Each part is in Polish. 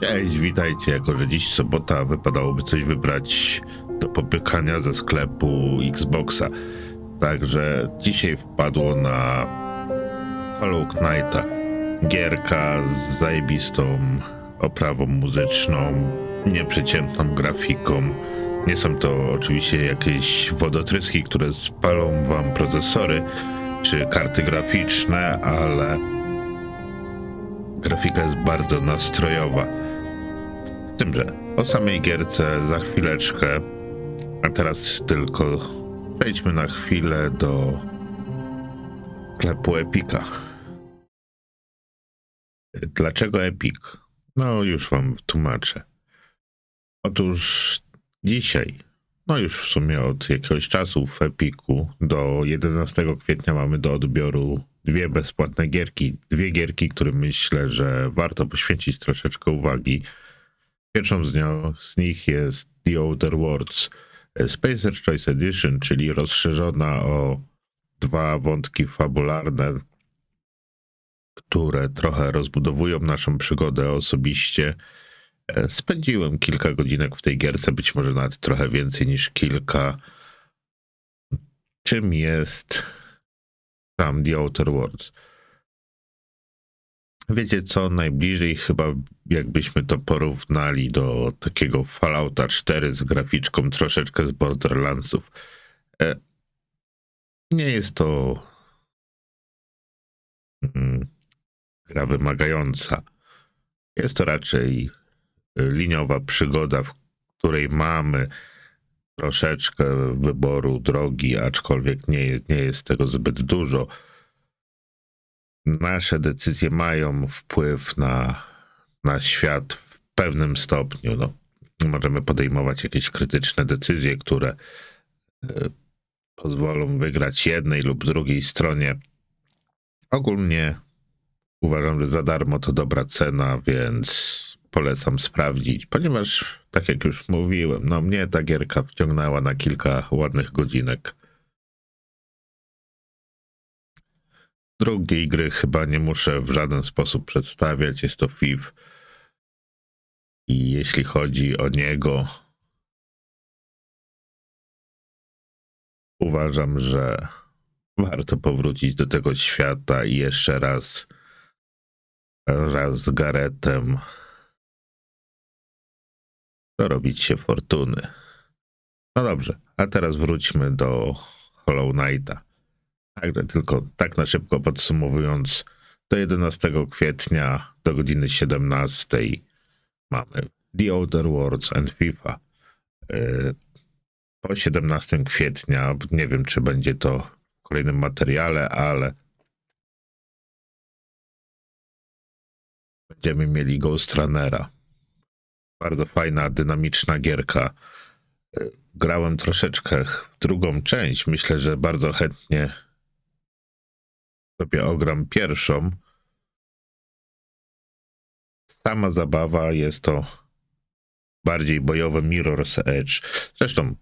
Cześć, witajcie. Jako, że dziś sobota, wypadałoby coś wybrać do popykania ze sklepu Xboxa. Także dzisiaj wpadło na Hollow Knighta. Gierka z zajebistą oprawą muzyczną, nieprzeciętną grafiką. Nie są to oczywiście jakieś wodotryski, które spalą wam procesory czy karty graficzne, ale grafika jest bardzo nastrojowa. Z tym, że o samej gierce za chwileczkę, a teraz tylko przejdźmy na chwilę do sklepu Epika. Dlaczego Epic? No, już wam tłumaczę. Otóż dzisiaj, no już w sumie od jakiegoś czasu w Epiku do 11 kwietnia mamy do odbioru dwie bezpłatne gierki. Dwie gierki, którym myślę, że warto poświęcić troszeczkę uwagi. Pierwszą z, nią, z nich jest The Outer Worlds Spacer's Choice Edition, czyli rozszerzona o dwa wątki fabularne, które trochę rozbudowują naszą przygodę osobiście. E, spędziłem kilka godzinek w tej gierce, być może nawet trochę więcej niż kilka. Czym jest sam The Outer Worlds? Wiecie co, najbliżej chyba jakbyśmy to porównali do takiego Fallouta 4 z graficzką troszeczkę z Borderlandsów. E, nie jest to mm, gra wymagająca. Jest to raczej liniowa przygoda, w której mamy troszeczkę wyboru drogi, aczkolwiek nie nie jest tego zbyt dużo nasze decyzje mają wpływ na, na świat w pewnym stopniu. No, możemy podejmować jakieś krytyczne decyzje, które y, pozwolą wygrać jednej lub drugiej stronie. Ogólnie uważam, że za darmo to dobra cena, więc polecam sprawdzić, ponieważ, tak jak już mówiłem, no mnie ta gierka wciągnęła na kilka ładnych godzinek. Drugiej gry chyba nie muszę w żaden sposób przedstawiać. Jest to FIF. I jeśli chodzi o niego, uważam, że warto powrócić do tego świata i jeszcze raz, raz z Garetem dorobić się fortuny. No dobrze, a teraz wróćmy do Hollow Knighta. Także tylko tak na szybko podsumowując, do 11 kwietnia do godziny 17 mamy The Outer Worlds and FIFA. Y, po 17 kwietnia, nie wiem czy będzie to w kolejnym materiale, ale będziemy mieli Ghost Runnera. Bardzo fajna, dynamiczna gierka. Y, grałem troszeczkę w drugą część. Myślę, że bardzo chętnie sobie ogram pierwszą. Sama zabawa jest to bardziej bojowe Mirror's Edge. Zresztą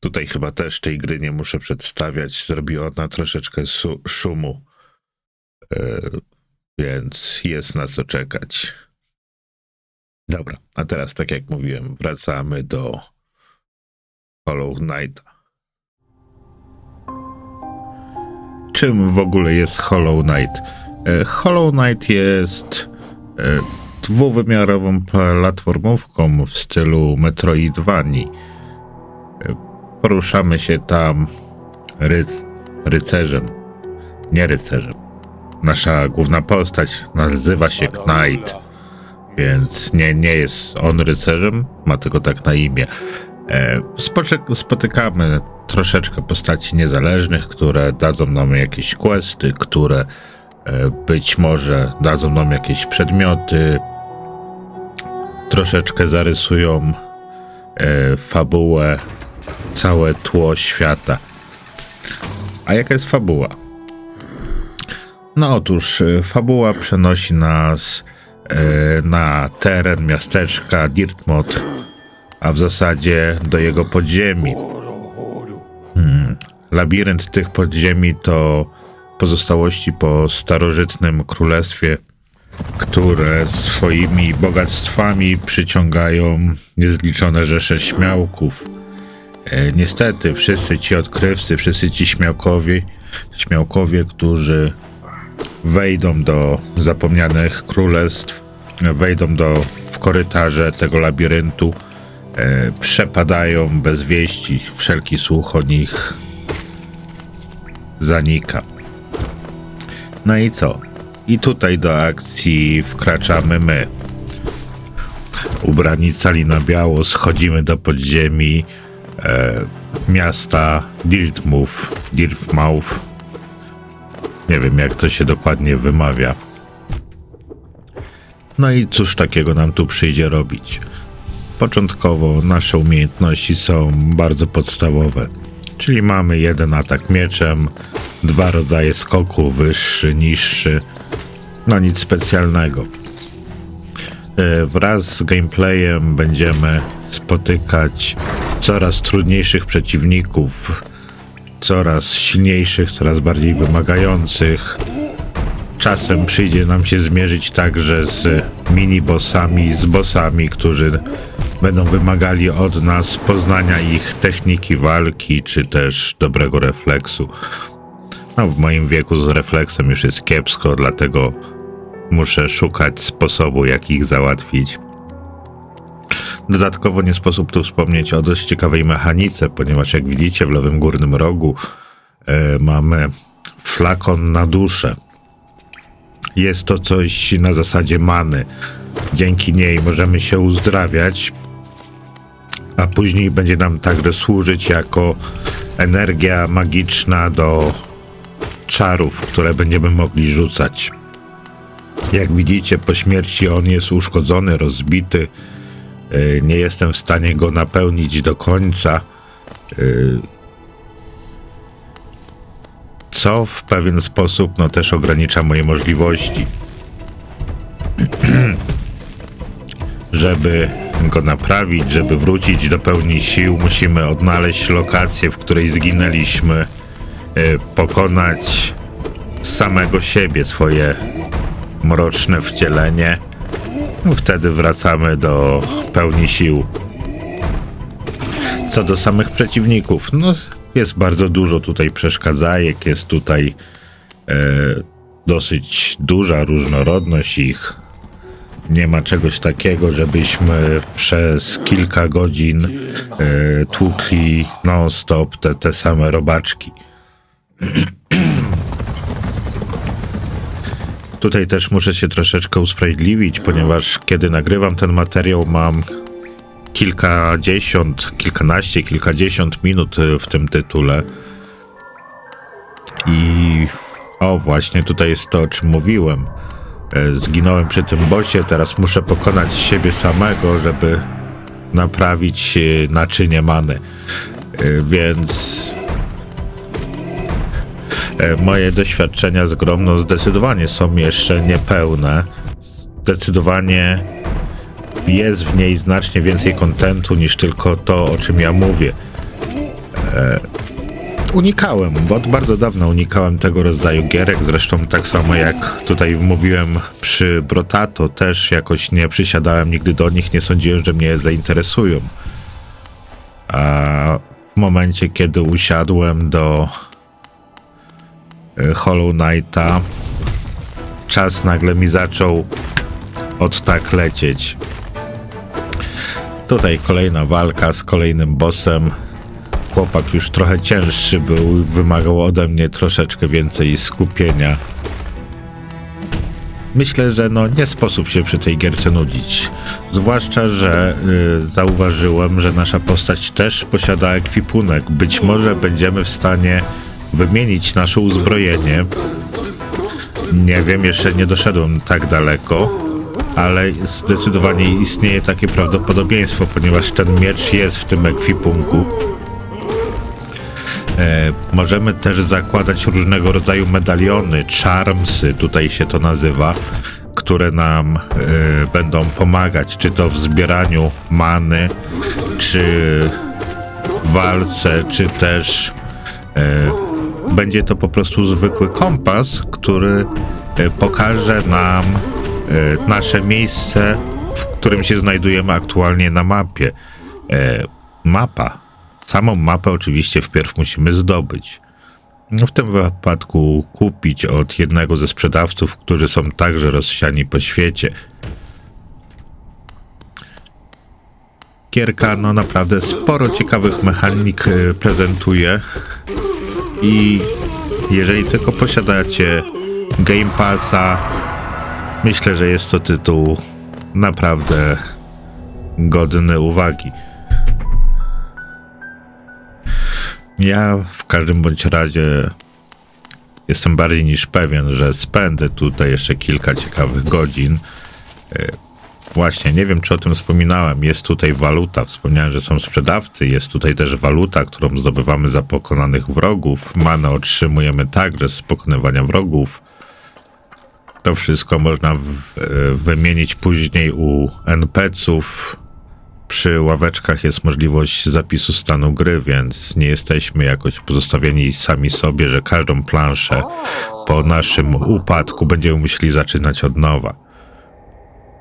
tutaj chyba też tej gry nie muszę przedstawiać. Zrobiła ona troszeczkę szumu, yy, więc jest na co czekać. Dobra, a teraz tak jak mówiłem, wracamy do Hollow Knighta. Czym w ogóle jest Hollow Knight? E, Hollow Knight jest e, dwuwymiarową platformówką w stylu Metroidvanii. E, poruszamy się tam ry rycerzem, nie rycerzem. Nasza główna postać nazywa się Knight, więc nie, nie jest on rycerzem, ma tylko tak na imię. Spotykamy troszeczkę postaci niezależnych, które dadzą nam jakieś questy, które e, być może dadzą nam jakieś przedmioty, troszeczkę zarysują e, fabułę, całe tło świata. A jaka jest fabuła? No otóż e, fabuła przenosi nas na teren miasteczka Dirtmod, a w zasadzie do jego podziemi. Hmm. Labirynt tych podziemi to pozostałości po starożytnym królestwie które swoimi bogactwami przyciągają niezliczone rzesze śmiałków. E, niestety, wszyscy ci odkrywcy, wszyscy ci śmiałkowie, śmiałkowie, którzy wejdą do zapomnianych królestw, wejdą do, w korytarze tego labiryntu, przepadają bez wieści, wszelki słuch o nich zanika. No i co? I tutaj do akcji wkraczamy my. Ubrani cali na biało schodzimy do podziemi e, miasta Dirtmouth, Dirtmouth. Nie wiem jak to się dokładnie wymawia. No i cóż takiego nam tu przyjdzie robić? Początkowo nasze umiejętności są bardzo podstawowe, czyli mamy jeden atak mieczem, dwa rodzaje skoku, wyższy, niższy, no nic specjalnego. E, wraz z gameplayem będziemy spotykać coraz trudniejszych przeciwników, coraz silniejszych, coraz bardziej wymagających. Czasem przyjdzie nam się zmierzyć także z mini-bossami, z bossami, którzy będą wymagali od nas poznania ich techniki walki, czy też dobrego refleksu. No, w moim wieku z refleksem już jest kiepsko, dlatego muszę szukać sposobu, jak ich załatwić. Dodatkowo nie sposób tu wspomnieć o dość ciekawej mechanice, ponieważ jak widzicie w lewym górnym rogu e, mamy flakon na duszę. Jest to coś na zasadzie many. Dzięki niej możemy się uzdrawiać, a później będzie nam także służyć jako energia magiczna do czarów, które będziemy mogli rzucać. Jak widzicie, po śmierci on jest uszkodzony, rozbity. E, nie jestem w stanie go napełnić do końca. E, co w pewien sposób no, też ogranicza moje możliwości. żeby go naprawić, żeby wrócić do pełni sił, musimy odnaleźć lokację, w której zginęliśmy, e, pokonać samego siebie, swoje mroczne wcielenie. No, wtedy wracamy do pełni sił. Co do samych przeciwników, no jest bardzo dużo tutaj przeszkadzajek, jest tutaj e, dosyć duża różnorodność ich. Nie ma czegoś takiego, żebyśmy przez kilka godzin e, tłukli non-stop te, te same robaczki. Tutaj też muszę się troszeczkę usprawiedliwić, ponieważ kiedy nagrywam ten materiał, mam kilkadziesiąt, kilkanaście, kilkadziesiąt minut w tym tytule. I o, właśnie tutaj jest to, o czym mówiłem. E, zginąłem przy tym bosie, teraz muszę pokonać siebie samego, żeby naprawić e, naczynie many. E, więc moje doświadczenia z Gromną zdecydowanie są jeszcze niepełne. Zdecydowanie jest w niej znacznie więcej kontentu niż tylko to, o czym ja mówię. Unikałem, bo od bardzo dawna unikałem tego rodzaju gierek, zresztą tak samo jak tutaj mówiłem przy Brotato, też jakoś nie przysiadałem nigdy do nich, nie sądziłem, że mnie zainteresują. A w momencie, kiedy usiadłem do E, Hollow Knighta czas nagle mi zaczął od tak lecieć. Tutaj kolejna walka z kolejnym bossem. Chłopak już trochę cięższy był, wymagał ode mnie troszeczkę więcej skupienia. Myślę, że no nie sposób się przy tej gierce nudzić. Zwłaszcza, że y, zauważyłem, że nasza postać też posiada ekwipunek. Być może będziemy w stanie wymienić nasze uzbrojenie. Nie wiem, jeszcze nie doszedłem tak daleko, ale zdecydowanie istnieje takie prawdopodobieństwo, ponieważ ten miecz jest w tym ekwipunku. E, możemy też zakładać różnego rodzaju medaliony, charmsy, tutaj się to nazywa, które nam e, będą pomagać, czy to w zbieraniu many, czy w walce, czy też e, będzie to po prostu zwykły kompas, który pokaże nam nasze miejsce, w którym się znajdujemy aktualnie na mapie. Mapa. Samą mapę oczywiście wpierw musimy zdobyć. No w tym wypadku kupić od jednego ze sprzedawców, którzy są także rozsiani po świecie. Gierka no naprawdę sporo ciekawych mechanik y, prezentuje i jeżeli tylko posiadacie Game Passa, myślę, że jest to tytuł naprawdę godny uwagi. Ja w każdym bądź razie jestem bardziej niż pewien, że spędzę tutaj jeszcze kilka ciekawych godzin. E, właśnie, nie wiem czy o tym wspominałem. Jest tutaj waluta. Wspomniałem, że są sprzedawcy. Jest tutaj też waluta, którą zdobywamy za pokonanych wrogów. Manę otrzymujemy także z pokonywania wrogów. To wszystko można w, e, wymienić później u NPC-ów przy ławeczkach jest możliwość zapisu stanu gry, więc nie jesteśmy jakoś pozostawieni sami sobie, że każdą planszę po naszym upadku będziemy musieli zaczynać od nowa.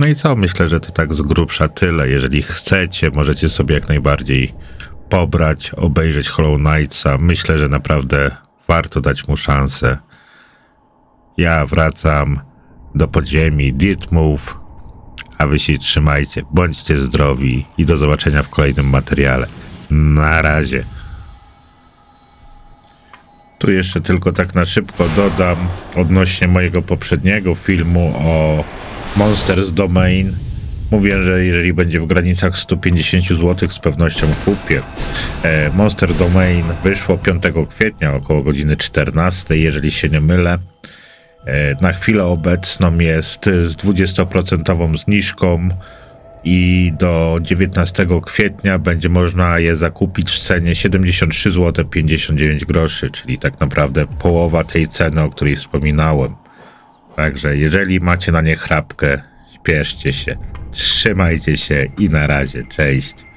No i co? Myślę, że to tak z grubsza tyle. Jeżeli chcecie, możecie sobie jak najbardziej pobrać, obejrzeć Hollow Knightsa. Myślę, że naprawdę warto dać mu szansę. Ja wracam do podziemi, Dirtmove, a wy się trzymajcie, bądźcie zdrowi i do zobaczenia w kolejnym materiale. Na razie. Tu jeszcze tylko tak na szybko dodam odnośnie mojego poprzedniego filmu o Monsters Domain. Mówię, że jeżeli będzie w granicach 150 zł z pewnością kupię. E, Monster Domain wyszło 5 kwietnia około godziny 14, jeżeli się nie mylę. E, na chwilę obecną jest z 20% zniżką i do 19 kwietnia będzie można je zakupić w cenie 73 zł 59 groszy, czyli tak naprawdę połowa tej ceny, o której wspominałem. Także jeżeli macie na nie chrapkę, śpieszcie się, trzymajcie się i na razie, cześć.